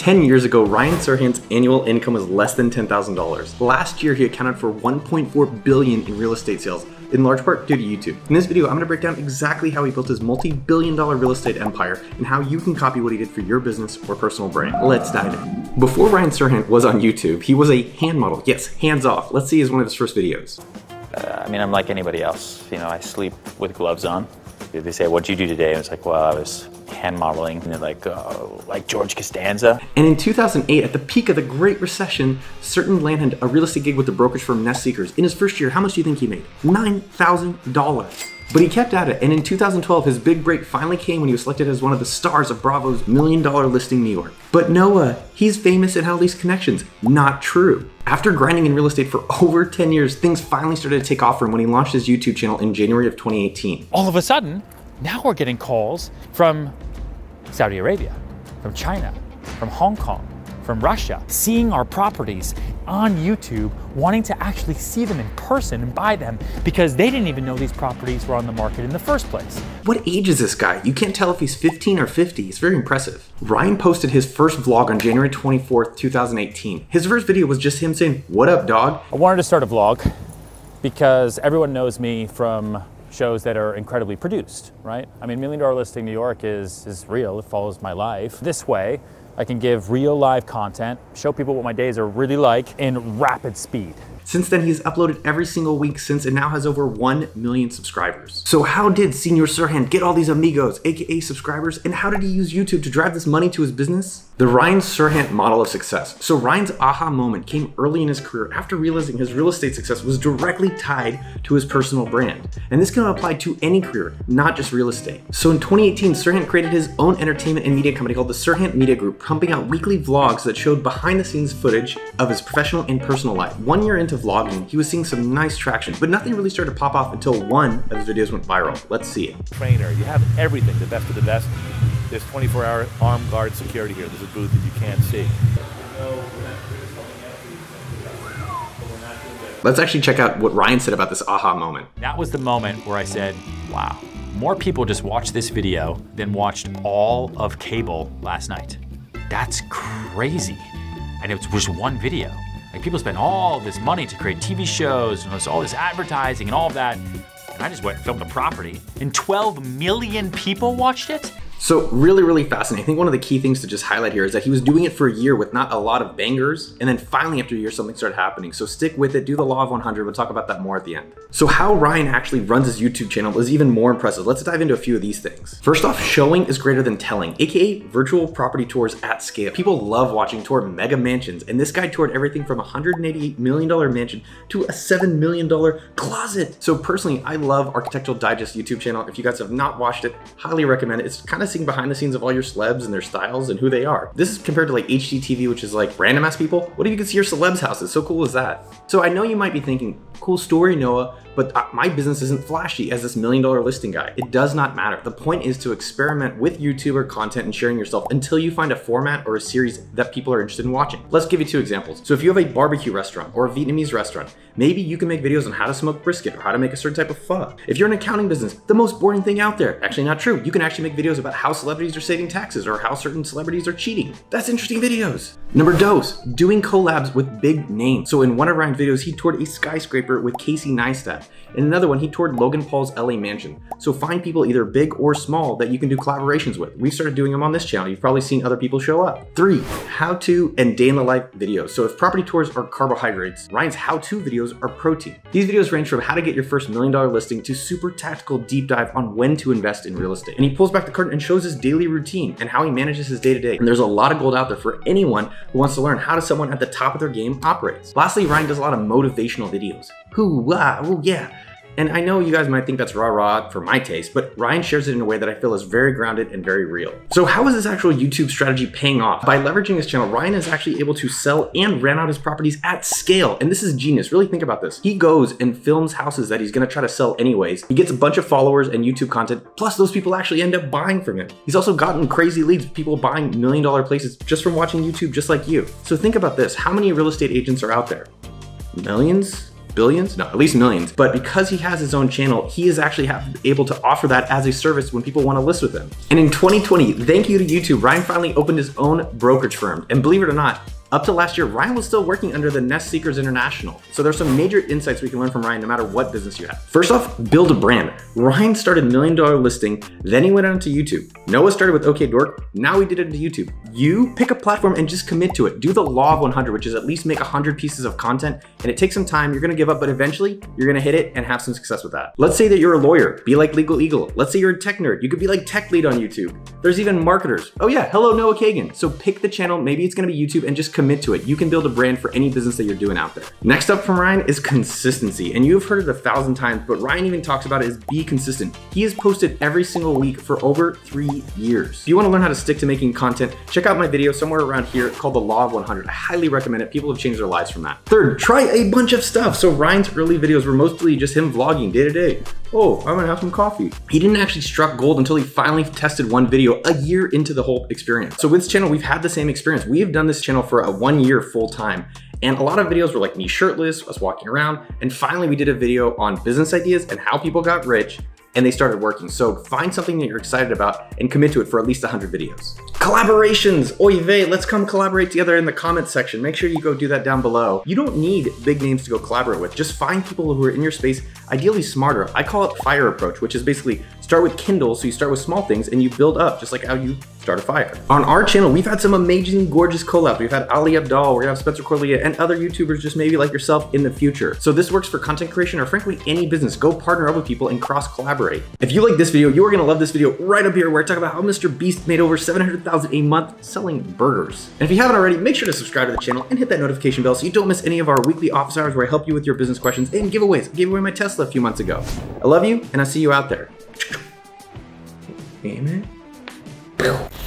10 years ago, Ryan Serhant's annual income was less than $10,000. Last year, he accounted for 1.4 billion in real estate sales, in large part due to YouTube. In this video, I'm gonna break down exactly how he built his multi-billion dollar real estate empire and how you can copy what he did for your business or personal brand. Let's dive in. Before Ryan Serhant was on YouTube, he was a hand model. Yes, hands off. Let's see his one of his first videos. Uh, I mean, I'm like anybody else. You know, I sleep with gloves on. They say, "What'd you do today?" And it's like, "Well, I was hand modeling." And they're like, oh, "Like George Costanza." And in 2008, at the peak of the Great Recession, Serhant landed a real estate gig with the brokerage firm Nest Seekers. In his first year, how much do you think he made? Nine thousand dollars. But he kept at it, and in 2012, his big break finally came when he was selected as one of the stars of Bravo's Million Dollar Listing New York. But Noah, he's famous and had all these connections. Not true. After grinding in real estate for over 10 years, things finally started to take off for him when he launched his YouTube channel in January of 2018. All of a sudden, now we're getting calls from Saudi Arabia, from China, from Hong Kong, from Russia, seeing our properties on YouTube, wanting to actually see them in person and buy them because they didn't even know these properties were on the market in the first place. What age is this guy? You can't tell if he's 15 or 50. It's very impressive. Ryan posted his first vlog on January 24th, 2018. His first video was just him saying, What up, dog? I wanted to start a vlog because everyone knows me from shows that are incredibly produced, right? I mean, Million Dollar Listing New York is, is real, it follows my life. This way, I can give real live content, show people what my days are really like in rapid speed. Since then, he's uploaded every single week since and now has over 1 million subscribers. So how did Senior Serhant get all these amigos, aka subscribers, and how did he use YouTube to drive this money to his business? The Ryan Serhant model of success. So Ryan's aha moment came early in his career after realizing his real estate success was directly tied to his personal brand. And this can apply to any career, not just real estate. So in 2018, Serhant created his own entertainment and media company called the Serhant Media Group, pumping out weekly vlogs that showed behind the scenes footage of his professional and personal life. One year into vlogging, he was seeing some nice traction, but nothing really started to pop off until one of his videos went viral. Let's see it. Trainer, you have everything, the best of the best. There's 24 hour armed guard security here. There's a booth that you can't see. Let's actually check out what Ryan said about this aha moment. That was the moment where I said, wow, more people just watched this video than watched all of cable last night. That's crazy. And it was just one video. Like people spend all this money to create TV shows and all this advertising and all of that. And I just went and filmed the property and 12 million people watched it? So really, really fascinating. I think one of the key things to just highlight here is that he was doing it for a year with not a lot of bangers, and then finally after a year something started happening. So stick with it, do the law of 100. We'll talk about that more at the end. So how Ryan actually runs his YouTube channel is even more impressive. Let's dive into a few of these things. First off, showing is greater than telling, aka virtual property tours at scale. People love watching tour mega mansions, and this guy toured everything from a $188 million mansion to a $7 million closet. So personally, I love Architectural Digest YouTube channel. If you guys have not watched it, highly recommend it. It's kind of seeing behind the scenes of all your celebs and their styles and who they are. This is compared to like HGTV, which is like random ass people. What if you could see your celebs' house? houses? So cool is that? So I know you might be thinking, cool story, Noah, but uh, my business isn't flashy as this million dollar listing guy. It does not matter. The point is to experiment with YouTuber content and sharing yourself until you find a format or a series that people are interested in watching. Let's give you two examples. So if you have a barbecue restaurant or a Vietnamese restaurant, maybe you can make videos on how to smoke brisket or how to make a certain type of pho. If you're an accounting business, the most boring thing out there, actually not true. You can actually make videos about how celebrities are saving taxes or how certain celebrities are cheating. That's interesting videos. Number dos, doing collabs with big names. So in one of Ryan's videos, he toured a skyscraper with Casey Neistat. In another one, he toured Logan Paul's LA mansion. So find people either big or small that you can do collaborations with. We've started doing them on this channel. You've probably seen other people show up. Three, how to and day in the life videos. So if property tours are carbohydrates, Ryan's how to videos are protein. These videos range from how to get your first million dollar listing to super tactical deep dive on when to invest in real estate. And he pulls back the curtain and shows his daily routine and how he manages his day to day. And there's a lot of gold out there for anyone who wants to learn how to someone at the top of their game operates. Lastly, Ryan does a lot of motivational videos. Whoo, wow, oh yeah. And I know you guys might think that's rah rah for my taste, but Ryan shares it in a way that I feel is very grounded and very real. So how is this actual YouTube strategy paying off? By leveraging his channel, Ryan is actually able to sell and rent out his properties at scale. And this is genius. Really think about this. He goes and films houses that he's gonna try to sell anyways. He gets a bunch of followers and YouTube content, plus those people actually end up buying from him. He's also gotten crazy leads, people buying million dollar places just from watching YouTube, just like you. So think about this. How many real estate agents are out there? Millions? Billions? No, at least millions. But because he has his own channel, he is actually able to offer that as a service when people want to list with him. And in 2020, thank you to YouTube, Ryan finally opened his own brokerage firm. And believe it or not, up to last year, Ryan was still working under the Nest Seekers International. So there's some major insights we can learn from Ryan no matter what business you have. First off, build a brand. Ryan started million dollar listing, then he went on to YouTube. Noah started with OK Dork, now he did it into YouTube. You pick a platform and just commit to it. Do the law of 100, which is at least make 100 pieces of content, and it takes some time, you're gonna give up, but eventually you're gonna hit it and have some success with that. Let's say that you're a lawyer, be like Legal Eagle. Let's say you're a tech nerd, you could be like Tech Lead on YouTube. There's even marketers. Oh yeah, hello Noah Kagan. So pick the channel, maybe it's gonna be YouTube, and just commit to it. You can build a brand for any business that you're doing out there. Next up from Ryan is consistency. And you've heard it a thousand times, but Ryan even talks about it as be consistent. He has posted every single week for over three years. If you wanna learn how to stick to making content, check out my video somewhere around here called The Law of 100. I highly recommend it. People have changed their lives from that. Third, try a bunch of stuff. So Ryan's early videos were mostly just him vlogging day to day. Oh, I'm gonna have some coffee. He didn't actually struck gold until he finally tested one video a year into the whole experience. So with this channel, we've had the same experience. We have done this channel for a one year full time. And a lot of videos were like me shirtless, us walking around. And finally we did a video on business ideas and how people got rich and they started working. So find something that you're excited about and commit to it for at least 100 videos. Collaborations, oy vey, let's come collaborate together in the comments section. Make sure you go do that down below. You don't need big names to go collaborate with. Just find people who are in your space, ideally smarter. I call it fire approach, which is basically start with Kindle, so you start with small things and you build up, just like how you start a fire. On our channel, we've had some amazing, gorgeous collabs. We've had Ali Abdaal, we're gonna have Spencer Cornelia, and other YouTubers just maybe like yourself in the future. So this works for content creation or frankly any business. Go partner up with people and cross collaborate. If you like this video, you are gonna love this video right up here where I talk about how Mr. Beast made over 700,000 a month selling burgers. And if you haven't already, make sure to subscribe to the channel and hit that notification bell so you don't miss any of our weekly office hours where I help you with your business questions and giveaways. I gave away my Tesla a few months ago. I love you and I'll see you out there. Amen. Пух.